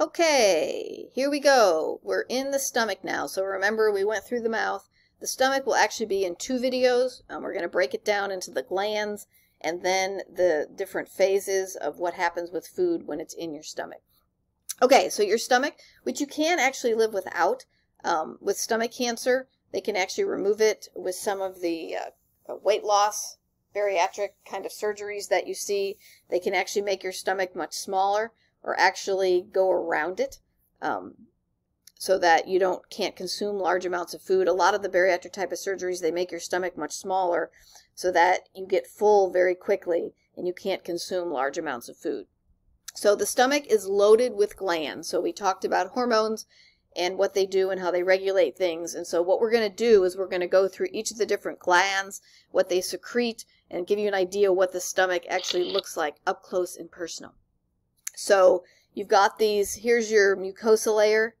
Okay, here we go. We're in the stomach now. So remember, we went through the mouth. The stomach will actually be in two videos. Um, we're going to break it down into the glands and then the different phases of what happens with food when it's in your stomach. Okay, so your stomach, which you can actually live without, um, with stomach cancer, they can actually remove it with some of the uh, weight loss, bariatric kind of surgeries that you see. They can actually make your stomach much smaller or actually go around it um, so that you don't can't consume large amounts of food. A lot of the bariatric type of surgeries, they make your stomach much smaller so that you get full very quickly and you can't consume large amounts of food. So the stomach is loaded with glands. So we talked about hormones and what they do and how they regulate things. And so what we're going to do is we're going to go through each of the different glands, what they secrete, and give you an idea what the stomach actually looks like up close and personal. So you've got these, here's your mucosa layer,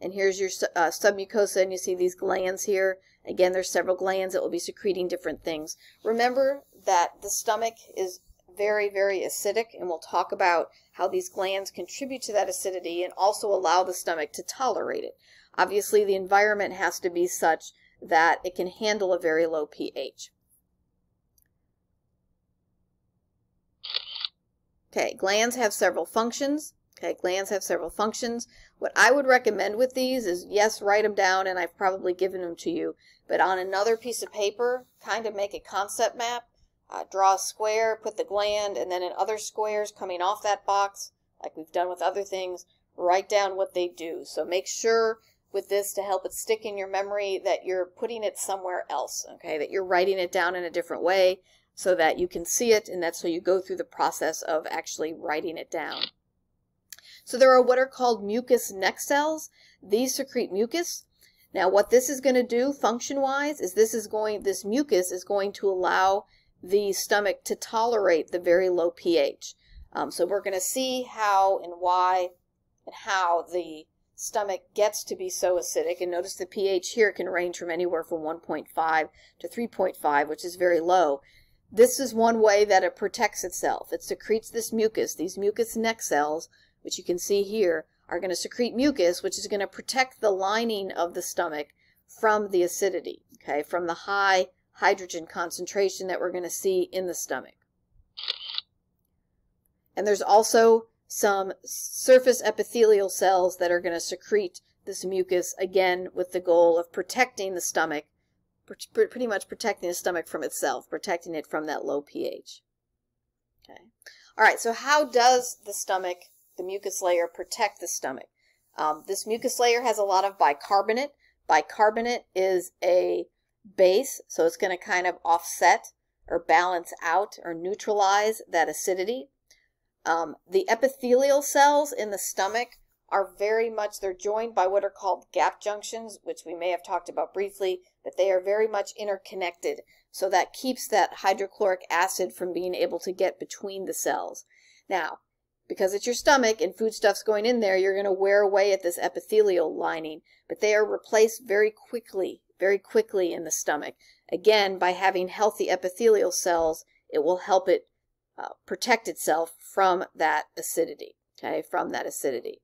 and here's your uh, submucosa, and you see these glands here. Again, there's several glands that will be secreting different things. Remember that the stomach is very, very acidic, and we'll talk about how these glands contribute to that acidity and also allow the stomach to tolerate it. Obviously, the environment has to be such that it can handle a very low pH. Okay, glands have several functions. Okay, glands have several functions. What I would recommend with these is, yes, write them down, and I've probably given them to you, but on another piece of paper, kind of make a concept map, uh, draw a square, put the gland, and then in other squares coming off that box, like we've done with other things, write down what they do. So make sure with this to help it stick in your memory that you're putting it somewhere else, okay, that you're writing it down in a different way so that you can see it and that's how you go through the process of actually writing it down. So there are what are called mucous neck cells. These secrete mucus. Now what this is going to do function-wise is this is going, this mucus is going to allow the stomach to tolerate the very low pH. Um, so we're going to see how and why and how the stomach gets to be so acidic. And notice the pH here can range from anywhere from 1.5 to 3.5, which is very low. This is one way that it protects itself. It secretes this mucus. These mucus neck cells, which you can see here, are going to secrete mucus, which is going to protect the lining of the stomach from the acidity, okay, from the high hydrogen concentration that we're going to see in the stomach. And there's also some surface epithelial cells that are going to secrete this mucus, again, with the goal of protecting the stomach pretty much protecting the stomach from itself, protecting it from that low pH. Okay. All right, so how does the stomach, the mucus layer, protect the stomach? Um, this mucus layer has a lot of bicarbonate. Bicarbonate is a base, so it's going to kind of offset or balance out or neutralize that acidity. Um, the epithelial cells in the stomach are very much, they're joined by what are called gap junctions, which we may have talked about briefly, but they are very much interconnected. So that keeps that hydrochloric acid from being able to get between the cells. Now, because it's your stomach and foodstuff's going in there, you're going to wear away at this epithelial lining, but they are replaced very quickly, very quickly in the stomach. Again, by having healthy epithelial cells, it will help it uh, protect itself from that acidity, okay, from that acidity.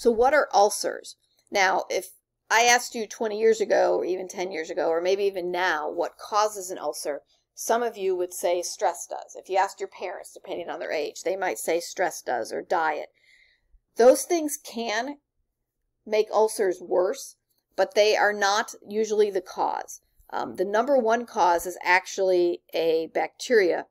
So what are ulcers? Now, if I asked you 20 years ago, or even 10 years ago, or maybe even now, what causes an ulcer, some of you would say stress does. If you asked your parents, depending on their age, they might say stress does or diet. Those things can make ulcers worse, but they are not usually the cause. Um, the number one cause is actually a bacteria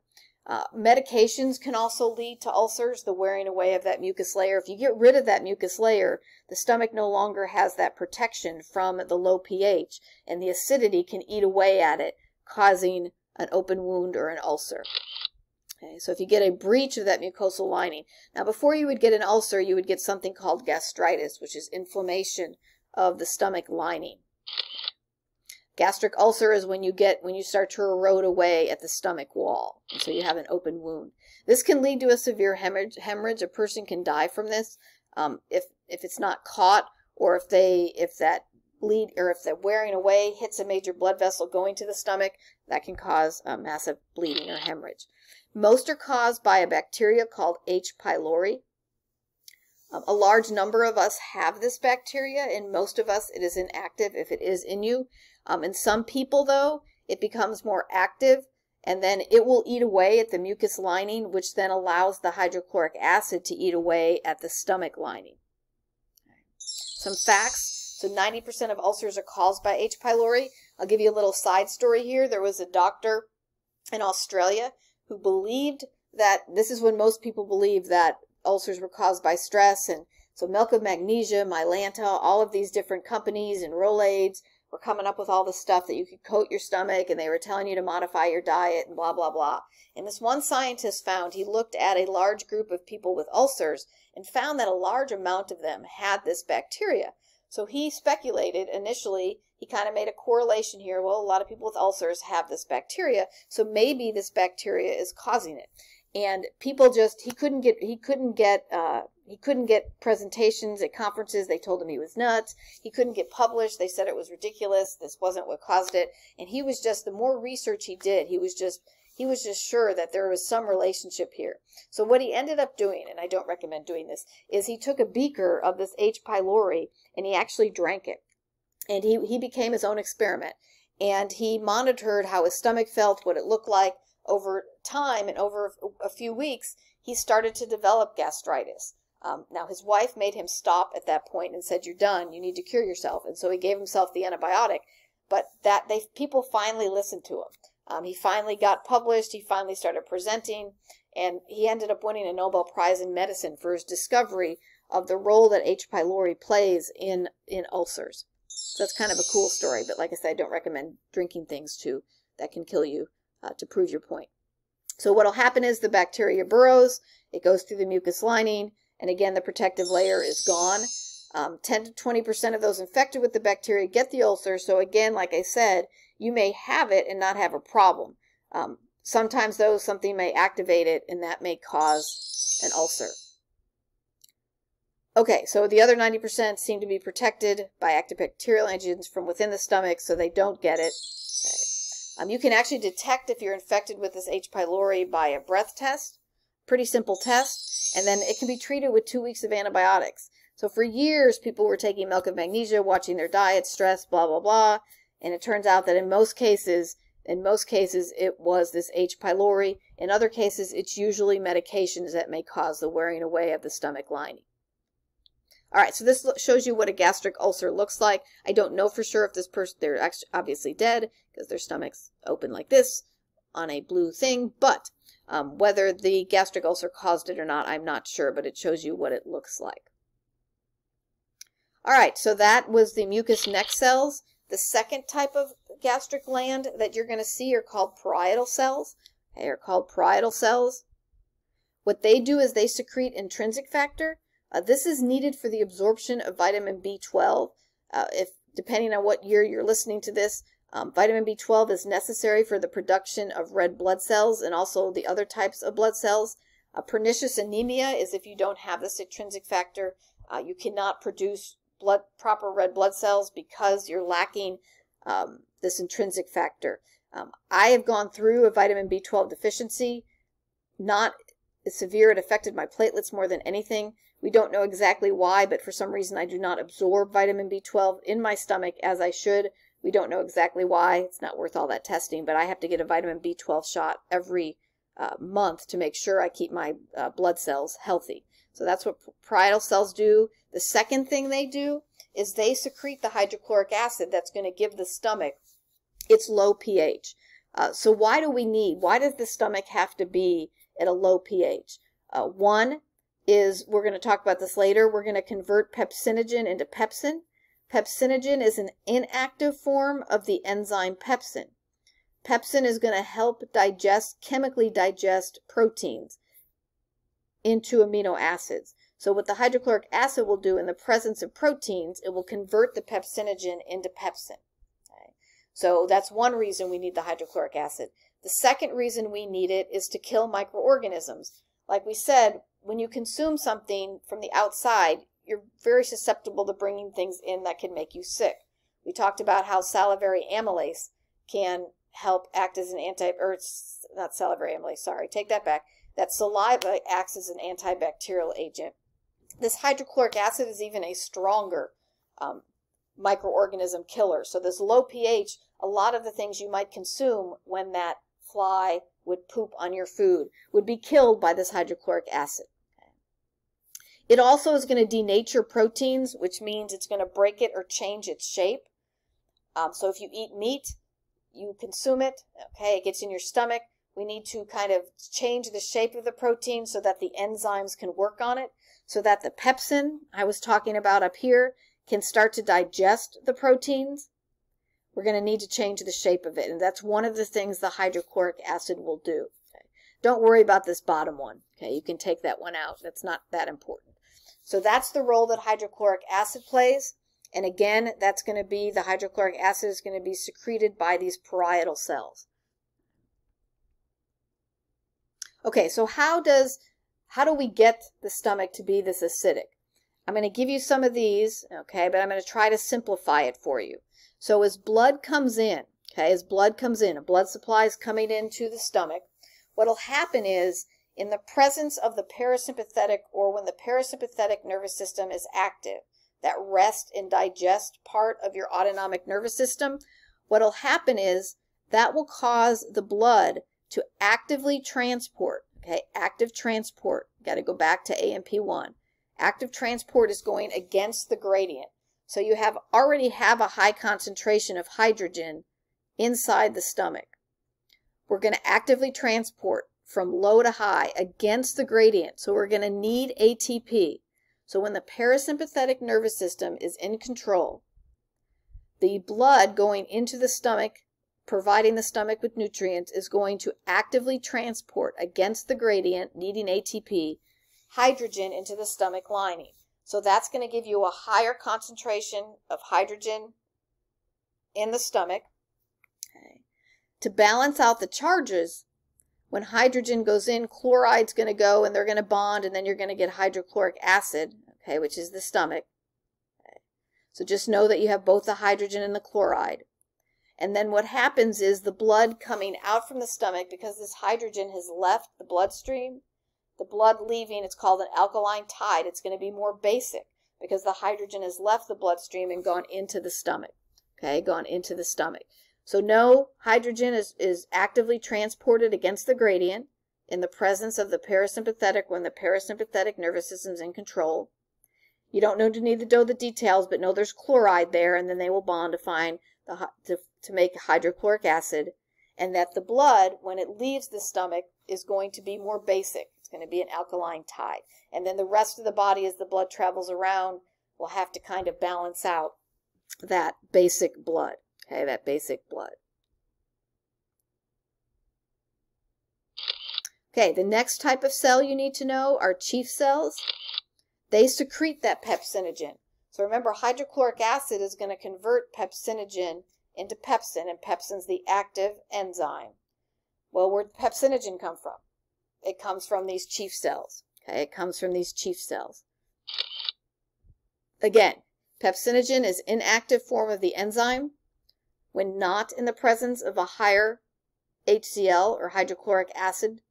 uh, medications can also lead to ulcers, the wearing away of that mucus layer. If you get rid of that mucus layer, the stomach no longer has that protection from the low pH, and the acidity can eat away at it, causing an open wound or an ulcer. Okay, so if you get a breach of that mucosal lining, now before you would get an ulcer, you would get something called gastritis, which is inflammation of the stomach lining. Gastric ulcer is when you get when you start to erode away at the stomach wall, so you have an open wound. This can lead to a severe hemorrhage. hemorrhage. A person can die from this um, if if it's not caught, or if they if that bleed or if the wearing away hits a major blood vessel going to the stomach, that can cause massive bleeding or hemorrhage. Most are caused by a bacteria called H. pylori. Um, a large number of us have this bacteria, and most of us it is inactive if it is in you. Um, in some people, though, it becomes more active, and then it will eat away at the mucus lining, which then allows the hydrochloric acid to eat away at the stomach lining. Some facts. So 90% of ulcers are caused by H. pylori. I'll give you a little side story here. There was a doctor in Australia who believed that this is when most people believe that ulcers were caused by stress. And so milk of magnesia, Mylanta, all of these different companies and Rolaids were coming up with all the stuff that you could coat your stomach and they were telling you to modify your diet and blah, blah, blah. And this one scientist found, he looked at a large group of people with ulcers and found that a large amount of them had this bacteria. So he speculated initially, he kind of made a correlation here. Well, a lot of people with ulcers have this bacteria, so maybe this bacteria is causing it. And people just he couldn't get he couldn't get uh, he couldn't get presentations at conferences. They told him he was nuts. He couldn't get published. They said it was ridiculous. This wasn't what caused it. And he was just the more research he did, he was just he was just sure that there was some relationship here. So what he ended up doing, and I don't recommend doing this, is he took a beaker of this H. pylori and he actually drank it. And he, he became his own experiment. And he monitored how his stomach felt, what it looked like. Over time and over a few weeks, he started to develop gastritis. Um, now, his wife made him stop at that point and said, You're done. You need to cure yourself. And so he gave himself the antibiotic. But that they people finally listened to him. Um, he finally got published. He finally started presenting, and he ended up winning a Nobel Prize in medicine for his discovery of the role that H. pylori plays in in ulcers. So that's kind of a cool story. But like I said, I don't recommend drinking things too that can kill you uh, to prove your point. So what will happen is the bacteria burrows. It goes through the mucus lining, and again, the protective layer is gone. Um, 10 to 20% of those infected with the bacteria get the ulcer. So again, like I said, you may have it and not have a problem. Um, sometimes, though, something may activate it, and that may cause an ulcer. Okay, so the other 90% seem to be protected by active bacterial antigens from within the stomach, so they don't get it. Okay. Um, you can actually detect if you're infected with this H. pylori by a breath test. Pretty simple test. And then it can be treated with two weeks of antibiotics. So for years, people were taking milk of magnesia, watching their diet, stress, blah, blah, blah. And it turns out that in most cases, in most cases, it was this H. pylori. In other cases, it's usually medications that may cause the wearing away of the stomach lining. All right, so this shows you what a gastric ulcer looks like. I don't know for sure if this person, they're actually obviously dead because their stomach's open like this on a blue thing, but um, whether the gastric ulcer caused it or not, I'm not sure, but it shows you what it looks like. All right, so that was the mucous neck cells. The second type of gastric gland that you're going to see are called parietal cells. They are called parietal cells. What they do is they secrete intrinsic factor. Uh, this is needed for the absorption of vitamin B12. Uh, if depending on what year you're listening to this, um, vitamin B12 is necessary for the production of red blood cells and also the other types of blood cells. Uh, pernicious anemia is if you don't have this intrinsic factor, uh, you cannot produce blood proper red blood cells because you're lacking um, this intrinsic factor. Um, I have gone through a vitamin B12 deficiency, not severe. It affected my platelets more than anything. We don't know exactly why, but for some reason I do not absorb vitamin B12 in my stomach as I should. We don't know exactly why. It's not worth all that testing, but I have to get a vitamin B12 shot every uh, month to make sure I keep my uh, blood cells healthy. So that's what parietal cells do. The second thing they do is they secrete the hydrochloric acid that's going to give the stomach its low pH. Uh, so why do we need, why does the stomach have to be at a low pH? Uh, one is, we're going to talk about this later, we're going to convert pepsinogen into pepsin. Pepsinogen is an inactive form of the enzyme pepsin. Pepsin is going to help digest, chemically digest proteins into amino acids. So what the hydrochloric acid will do in the presence of proteins, it will convert the pepsinogen into pepsin. Okay? So that's one reason we need the hydrochloric acid. The second reason we need it is to kill microorganisms. Like we said, when you consume something from the outside, you're very susceptible to bringing things in that can make you sick. We talked about how salivary amylase can help act as an anti or not salivary amylase, sorry, take that back. That saliva acts as an antibacterial agent. This hydrochloric acid is even a stronger um, microorganism killer. So this low pH, a lot of the things you might consume when that fly would poop on your food would be killed by this hydrochloric acid. It also is going to denature proteins, which means it's going to break it or change its shape. Um, so if you eat meat, you consume it, okay, it gets in your stomach. We need to kind of change the shape of the protein so that the enzymes can work on it, so that the pepsin I was talking about up here can start to digest the proteins. We're going to need to change the shape of it, and that's one of the things the hydrochloric acid will do. Okay. Don't worry about this bottom one. Okay, you can take that one out. That's not that important. So that's the role that hydrochloric acid plays. And again, that's going to be, the hydrochloric acid is going to be secreted by these parietal cells. Okay, so how does, how do we get the stomach to be this acidic? I'm going to give you some of these, okay, but I'm going to try to simplify it for you. So as blood comes in, okay, as blood comes in, a blood supply is coming into the stomach, what'll happen is in the presence of the parasympathetic or when the parasympathetic nervous system is active, that rest and digest part of your autonomic nervous system, what'll happen is that will cause the blood to actively transport, okay, active transport. Got to go back to AMP1. Active transport is going against the gradient. So you have already have a high concentration of hydrogen inside the stomach. We're going to actively transport from low to high against the gradient. So we're going to need ATP. So when the parasympathetic nervous system is in control, the blood going into the stomach, providing the stomach with nutrients, is going to actively transport against the gradient, needing ATP, hydrogen into the stomach lining. So that's going to give you a higher concentration of hydrogen in the stomach. Okay. To balance out the charges, when hydrogen goes in, chloride's going to go and they're going to bond and then you're going to get hydrochloric acid, okay, which is the stomach. Okay. So just know that you have both the hydrogen and the chloride. And then what happens is the blood coming out from the stomach, because this hydrogen has left the bloodstream, the blood leaving, it's called an alkaline tide. It's going to be more basic because the hydrogen has left the bloodstream and gone into the stomach. Okay, gone into the stomach. So no hydrogen is, is actively transported against the gradient in the presence of the parasympathetic when the parasympathetic nervous system is in control. You don't know to need to know the details, but know there's chloride there, and then they will bond to find the to, to make hydrochloric acid, and that the blood, when it leaves the stomach, is going to be more basic. It's going to be an alkaline tide. And then the rest of the body, as the blood travels around, will have to kind of balance out that basic blood. Okay, that basic blood. Okay, the next type of cell you need to know are chief cells. They secrete that pepsinogen. So remember, hydrochloric acid is going to convert pepsinogen into pepsin, and pepsin's the active enzyme. Well, where did pepsinogen come from? It comes from these chief cells. Okay, it comes from these chief cells. Again, pepsinogen is inactive form of the enzyme when not in the presence of a higher HCl or hydrochloric acid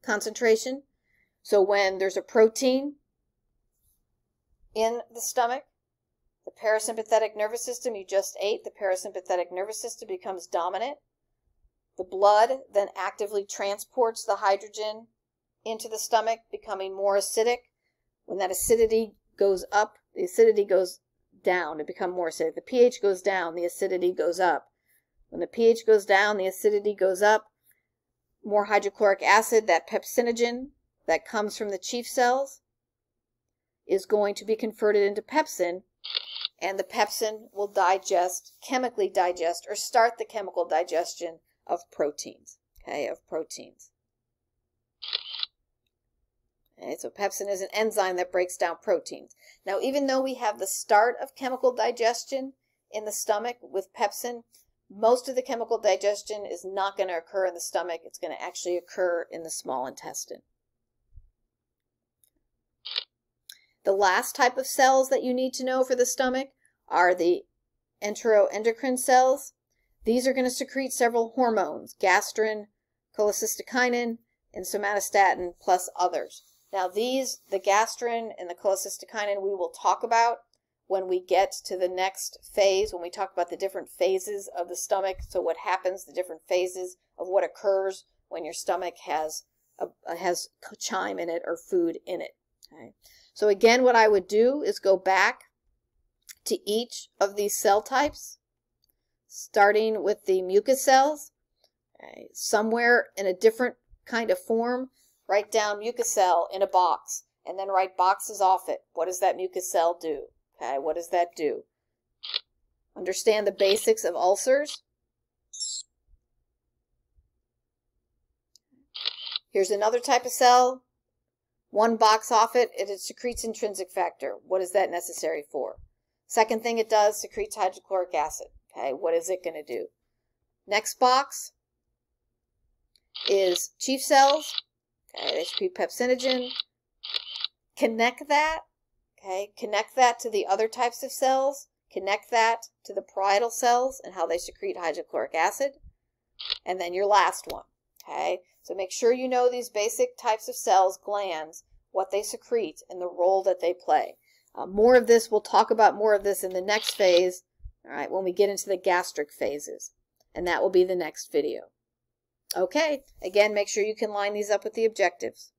concentration. So when there's a protein in the stomach, the parasympathetic nervous system you just ate, the parasympathetic nervous system becomes dominant. The blood then actively transports the hydrogen into the stomach, becoming more acidic. When that acidity goes up, the acidity goes down to become more acidic. The pH goes down, the acidity goes up. When the pH goes down, the acidity goes up. More hydrochloric acid, that pepsinogen that comes from the chief cells, is going to be converted into pepsin, and the pepsin will digest, chemically digest, or start the chemical digestion of proteins, okay, of proteins. Okay, so pepsin is an enzyme that breaks down proteins. Now, even though we have the start of chemical digestion in the stomach with pepsin, most of the chemical digestion is not going to occur in the stomach. It's going to actually occur in the small intestine. The last type of cells that you need to know for the stomach are the enteroendocrine cells. These are going to secrete several hormones, gastrin, cholecystokinin, and somatostatin, plus others. Now these, the gastrin and the cholecystokinin, we will talk about when we get to the next phase, when we talk about the different phases of the stomach. So what happens, the different phases of what occurs when your stomach has a, has chyme in it or food in it. Okay. So again, what I would do is go back to each of these cell types, starting with the mucus cells, okay. somewhere in a different kind of form, write down mucus cell in a box, and then write boxes off it. What does that mucus cell do? Okay, what does that do? Understand the basics of ulcers. Here's another type of cell. One box off it, it secretes intrinsic factor. What is that necessary for? Second thing it does, secretes hydrochloric acid. Okay, what is it going to do? Next box is chief cells. Okay, secrete pepsinogen. Connect that. Okay, connect that to the other types of cells. Connect that to the parietal cells and how they secrete hydrochloric acid. And then your last one. Okay, so make sure you know these basic types of cells, glands, what they secrete, and the role that they play. Uh, more of this, we'll talk about more of this in the next phase, all right, when we get into the gastric phases. And that will be the next video. Okay, again, make sure you can line these up with the objectives.